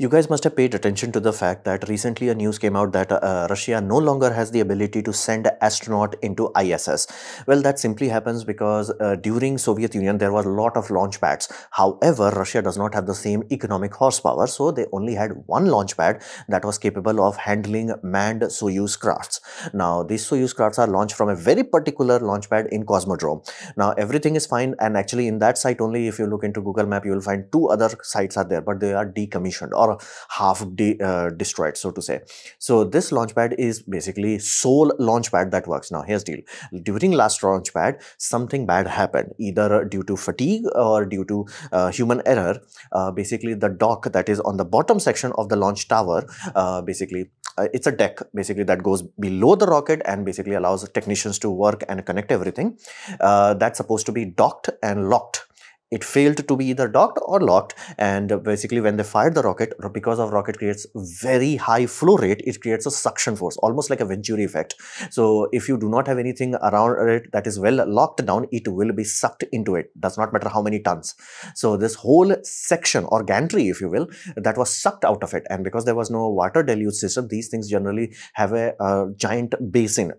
You guys must have paid attention to the fact that recently a news came out that uh, Russia no longer has the ability to send astronaut into ISS. Well, that simply happens because uh, during Soviet Union there were a lot of launch pads. However, Russia does not have the same economic horsepower, so they only had one launch pad that was capable of handling manned Soyuz crafts. Now, these Soyuz crafts are launched from a very particular launch pad in Cosmodrome. Now, everything is fine, and actually in that site only, if you look into Google Map, you will find two other sites are there, but they are decommissioned or or half de uh, destroyed so to say. So this launchpad is basically sole launchpad that works. Now here's deal. During last launchpad something bad happened either due to fatigue or due to uh, human error. Uh, basically the dock that is on the bottom section of the launch tower uh, basically uh, it's a deck basically that goes below the rocket and basically allows technicians to work and connect everything. Uh, that's supposed to be docked and locked it failed to be either docked or locked. And basically when they fired the rocket because of rocket creates very high flow rate it creates a suction force almost like a venturi effect. So if you do not have anything around it that is well locked down it will be sucked into it. Does not matter how many tons. So this whole section or gantry if you will that was sucked out of it. And because there was no water deluge system these things generally have a, a giant basin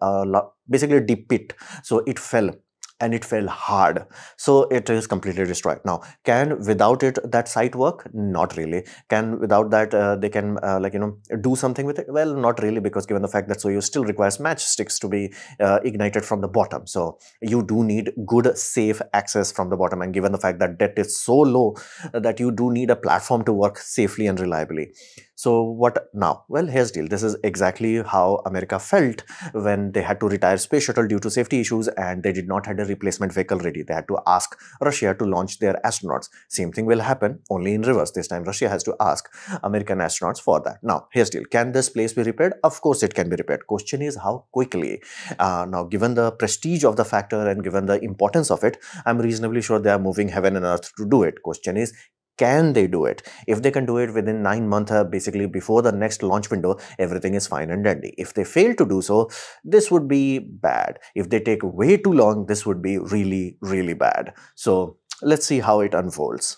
basically a deep pit. So it fell and it fell hard. So it is completely destroyed. Now can without it that site work? Not really. Can without that uh, they can uh, like you know do something with it? Well not really because given the fact that Soyuz still requires matchsticks to be uh, ignited from the bottom. So you do need good safe access from the bottom. And given the fact that debt is so low that you do need a platform to work safely and reliably so what now? Well, here's deal. This is exactly how America felt when they had to retire space shuttle due to safety issues and they did not have a replacement vehicle ready. They had to ask Russia to launch their astronauts. Same thing will happen, only in reverse. This time Russia has to ask American astronauts for that. Now, here's deal. Can this place be repaired? Of course it can be repaired. Question is how quickly. Uh, now, given the prestige of the factor and given the importance of it, I'm reasonably sure they are moving heaven and earth to do it. Question is, can they do it? If they can do it within nine months uh, basically before the next launch window everything is fine and dandy. If they fail to do so this would be bad. If they take way too long this would be really really bad. So let's see how it unfolds